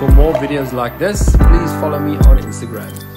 For more videos like this, please follow me on Instagram.